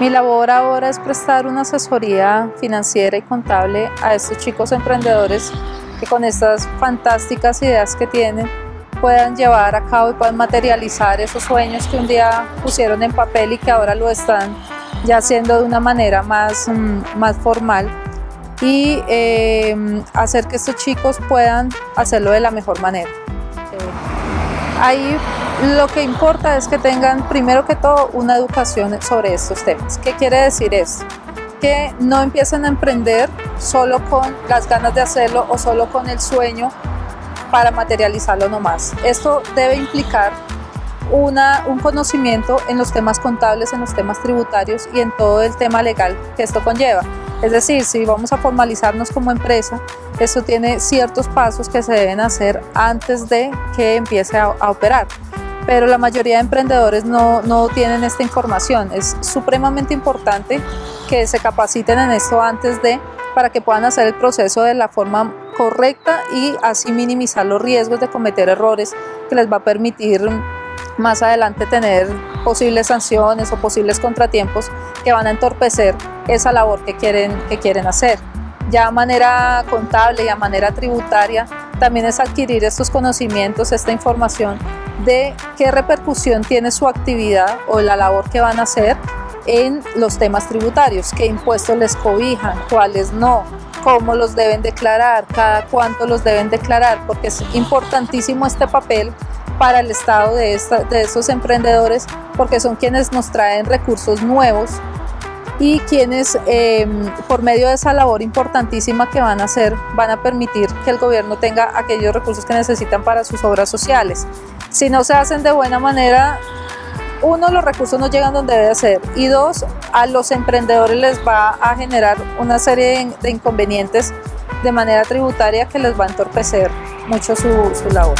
Mi labor ahora es prestar una asesoría financiera y contable a estos chicos emprendedores que con estas fantásticas ideas que tienen puedan llevar a cabo y puedan materializar esos sueños que un día pusieron en papel y que ahora lo están ya haciendo de una manera más, mm, más formal y em, hacer que estos chicos puedan hacerlo de la mejor manera. Ahí lo que importa es que tengan primero que todo una educación sobre estos temas. ¿Qué quiere decir eso? Que no empiecen a emprender solo con las ganas de hacerlo o solo con el sueño para materializarlo nomás. Esto debe implicar una, un conocimiento en los temas contables, en los temas tributarios y en todo el tema legal que esto conlleva. Es decir, si vamos a formalizarnos como empresa, esto tiene ciertos pasos que se deben hacer antes de que empiece a, a operar pero la mayoría de emprendedores no, no tienen esta información. Es supremamente importante que se capaciten en esto antes de para que puedan hacer el proceso de la forma correcta y así minimizar los riesgos de cometer errores que les va a permitir más adelante tener posibles sanciones o posibles contratiempos que van a entorpecer esa labor que quieren, que quieren hacer. Ya a manera contable y a manera tributaria también es adquirir estos conocimientos, esta información de qué repercusión tiene su actividad o la labor que van a hacer en los temas tributarios, qué impuestos les cobijan, cuáles no, cómo los deben declarar, cada cuánto los deben declarar, porque es importantísimo este papel para el Estado de, de estos emprendedores, porque son quienes nos traen recursos nuevos y quienes em, por medio de esa labor importantísima que van a hacer van a permitir que el gobierno tenga aquellos recursos que necesitan para sus obras sociales. Si no se hacen de buena manera, uno, los recursos no llegan donde debe ser y dos, a los emprendedores les va a generar una serie de, inconvenientes de manera tributaria que les va a entorpecer mucho su, su labor.